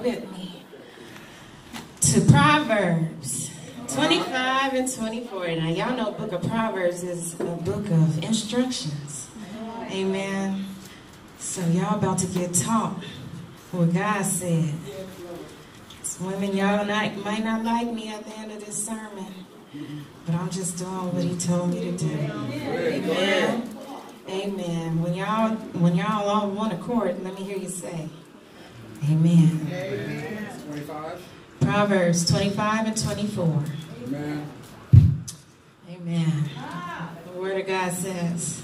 with me to Proverbs 25 and 24. Now, y'all know book of Proverbs is a book of instructions. Amen. So y'all about to get taught what God said. Some women, y'all not, might not like me at the end of this sermon, but I'm just doing what he told me to do. Amen. Amen. When y'all when y'all all one accord, let me hear you say, Amen. Amen. 25. Proverbs 25 and 24. Amen. Amen. The Word of God says,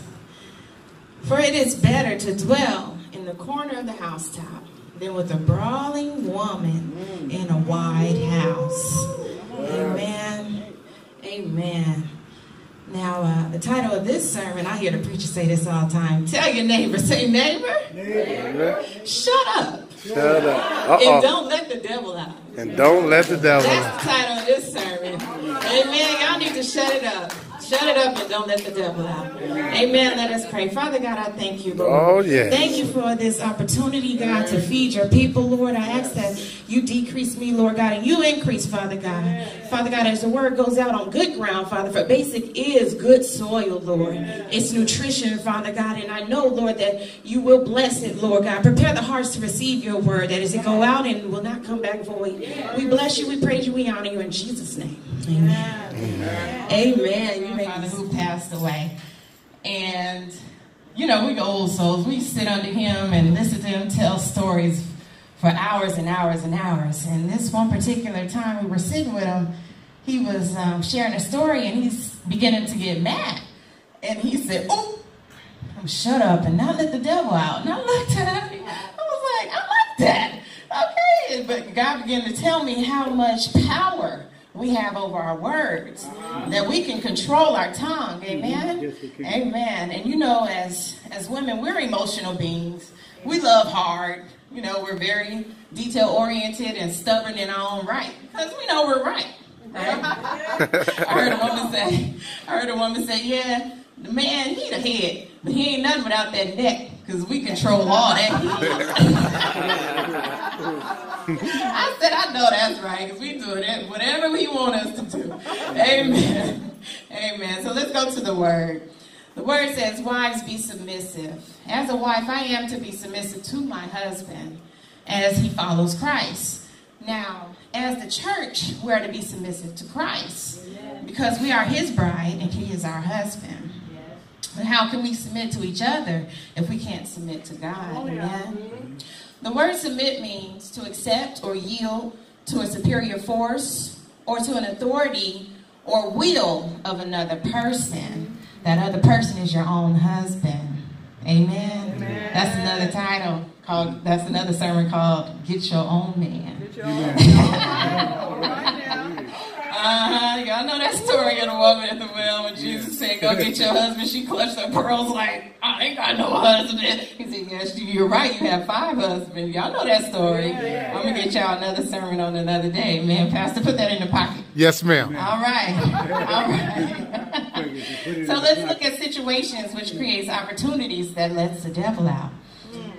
For it is better to dwell in the corner of the housetop than with a brawling woman in a wide house. Amen. Amen. Now, uh, the title of this sermon, I hear the preacher say this all the time. Tell your neighbor, say, neighbor, Neighbor. shut up. Shut up. And Uh-oh. don't let the devil out. And don't let the devil That's out. the title of this sermon. Amen. Y'all need to shut it up. Shut it up and don't let the devil out. Amen. Let us pray. Father God, I thank you, Lord. Oh, yes. Thank you for this opportunity, God, to feed your people, Lord. I ask that you decrease me, Lord God, and you increase, Father God. Father God, as the word goes out on good ground, Father, for basic is good soil, Lord. It's nutrition, Father God, and I know, Lord, that you will bless it, Lord God. Prepare the hearts to receive your word, that as it go out and will not come back void. We bless you, we praise you, we honor you in Jesus' name. Amen. Amen. You may father who passed away. And, you know, we old souls. We sit under him and listen to him tell stories for hours and hours and hours. And this one particular time we were sitting with him, he was um, sharing a story and he's beginning to get mad. And he said, Oh, shut up and not let the devil out. And I looked at him. I was like, I like that. Okay. But God began to tell me how much power we have over our words, that we can control our tongue. Mm-hmm. Amen. Amen. And you know, as as women, we're emotional beings. We love hard. You know, we're very detail oriented and stubborn in our own right because we know we're right. Right? I heard a woman say, I heard a woman say, yeah, the man, he the head, but he ain't nothing without that neck, because we control all that. I said, I know that's right, because we do it eh, whatever we want us to do. Amen. Amen. So let's go to the word. The word says, Wives, be submissive. As a wife, I am to be submissive to my husband as he follows Christ. Now, as the church, we are to be submissive to Christ because we are his bride and he is our husband. But how can we submit to each other if we can't submit to God? Amen. The word submit means to accept or yield to a superior force or to an authority or will of another person. That other person is your own husband. Amen. That's another title called, that's another sermon called Get Your Own Man. Uh-huh. Y'all know that story of the woman at the well when Jesus said, Go get your husband. She clutched her pearls like, I ain't got no husband. He said, Yes, you're right. You have five husbands. Y'all know that story. I'm going to get y'all another sermon on another day. Man, Pastor, put that in the pocket. Yes, ma'am. All right. All right. so let's look at situations which creates opportunities that lets the devil out.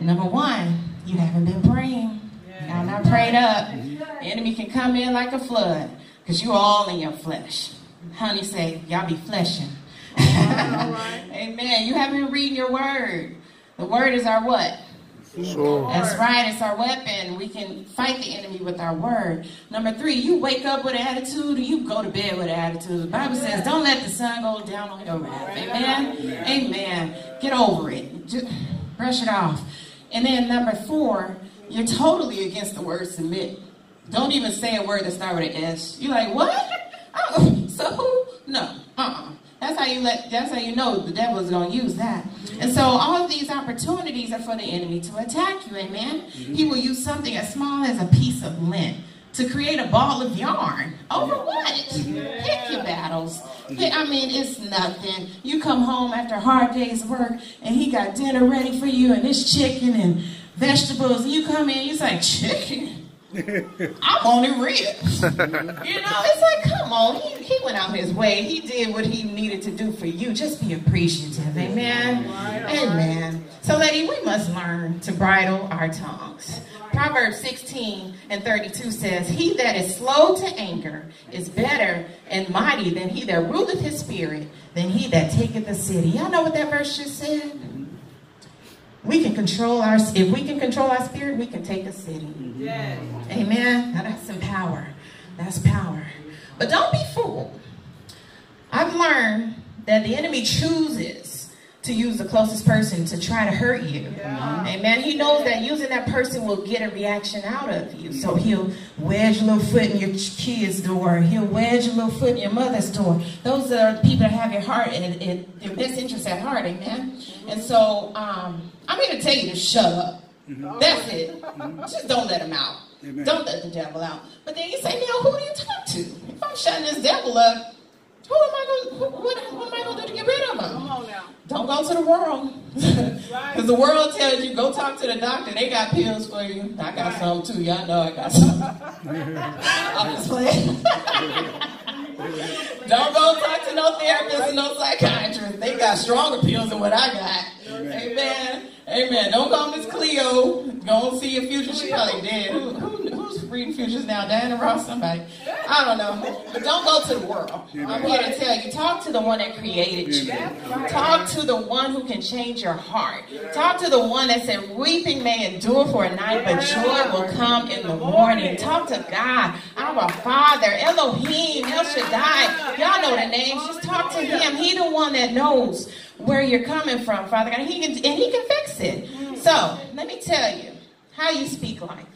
Number one, you haven't been praying. Y'all not prayed up. The enemy can come in like a flood because you all in your flesh. Honey say, y'all be fleshing. Amen. You haven't been reading your word. The word is our what? Sure. That's right. It's our weapon. We can fight the enemy with our word. Number three, you wake up with an attitude or you go to bed with an attitude. The Bible says, don't let the sun go down on your wrath. Amen? Amen. Get over it. Just brush it off. And then number four, you're totally against the word submit. Don't even say a word that starts with an S. You're like, what? Oh, so who? No. Uh-uh. That's how you let. That's how you know the devil is going to use that. And so all of these opportunities are for the enemy to attack you. Amen. He will use something as small as a piece of lint to create a ball of yarn. Over what? Pick your battles. I mean, it's nothing. You come home after a hard day's work, and he got dinner ready for you, and it's chicken and vegetables. And you come in, you say, chicken. I wanted ribs. you know, it's like, come on. He, he went out his way. He did what he needed to do for you. Just be appreciative. Amen. Amen. So, lady, we must learn to bridle our tongues. Proverbs 16 and 32 says, He that is slow to anger is better and mighty than he that ruleth his spirit, than he that taketh the city. Y'all know what that verse just said? We can control our, if we can control our spirit, we can take a city. Yes. Amen. Now that's some power. That's power. But don't be fooled. I've learned that the enemy chooses to use the closest person to try to hurt you. Amen. He knows that using that person will get a reaction out of you. So he'll wedge a little foot in your kid's door. He'll wedge a little foot in your mother's door. Those are the people that have your heart and, and their best interest at heart. Amen. And so um, I'm here to tell you to shut up. That's it. Just don't let him out. Amen. Don't let the devil out. But then you say, now who do you talk to? If I'm shutting this devil up, who am I going? Who, what, what am I going to do to get rid of him? Come on now. Don't go to the world. Because the world tells you, go talk to the doctor. They got pills for you. I got some too. Y'all know I got some. I'm just playing. Don't go talk to no therapist and no psychiatrist. They got stronger pills than what I got. Amen. Amen. Don't call Miss Cleo. Go and see your future. She probably dead. Who, who, reading futures now? Diana Ross? Somebody. I don't know. But don't go to the world. I'm here to tell you. Talk to the one that created you. Talk to the one who can change your heart. Talk to the one that said, weeping may endure for a night, but joy will come in the morning. Talk to God, our Father, Elohim, El Shaddai. Y'all know the names. Just talk to him. He the one that knows where you're coming from, Father God. He can, and he can fix it. So, let me tell you how you speak life.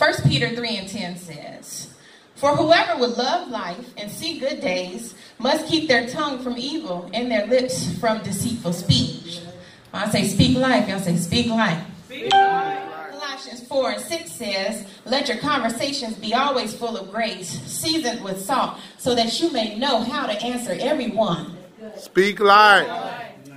1 Peter 3 and 10 says, For whoever would love life and see good days must keep their tongue from evil and their lips from deceitful speech. When I say speak life, y'all say speak life. Colossians 4 and 6 says, Let your conversations be always full of grace, seasoned with salt, so that you may know how to answer everyone. Speak life.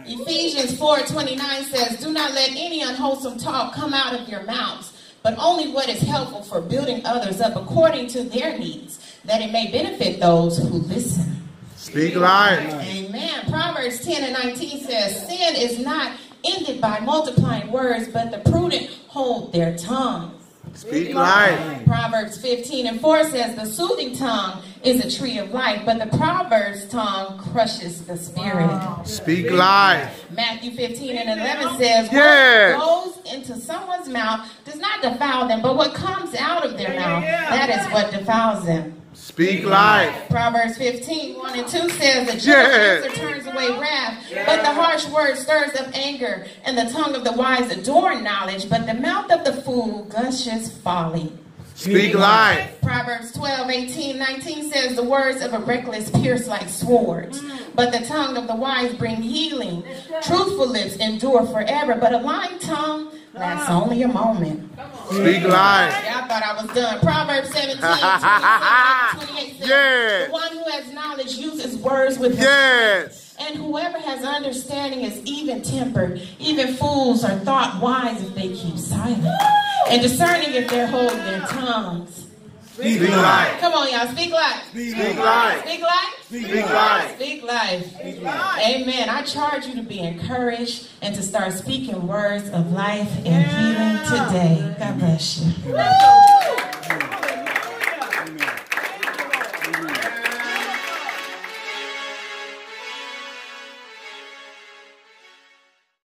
Ephesians 4:29 says, "Do not let any unwholesome talk come out of your mouths, but only what is helpful for building others up according to their needs, that it may benefit those who listen." Speak life. Amen. Proverbs 10 and 19 says, "Sin is not ended by multiplying words, but the prudent hold their tongue." Speak life. Proverbs 15 and 4 says, The soothing tongue is a tree of life, but the perverse tongue crushes the spirit. Speak life. Matthew 15 and 11 says, Yes. What goes into someone's mouth does not defile them, but what comes out of their mouth, that is what defiles them. Speak life. Proverbs 15, 1 and 2 says, The gentle Yes. answer turns away wrath, but the harsh word stirs up anger, and the tongue of the wise adorn knowledge, but the mouth of the fool gushes folly. Speak life. Proverbs 12, 18, 19 says, The words of a reckless pierce like swords, but the tongue of the wise bring healing. Truthful lips endure forever, but a lying tongue lasts only a moment. Speak life. Yeah, I thought I was done. Proverbs 17, 27, 28 says, Yes. The one who has knowledge uses words with his Yes. and whoever has understanding is even tempered. Even fools are thought wise if they keep silent. And discerning if they hold their tongues. Speak life. Come on, y'all. Speak life. Speak life. Speak life. Speak life. Speak life. Amen. I charge you to be encouraged and to start speaking words of life and healing today. God bless you.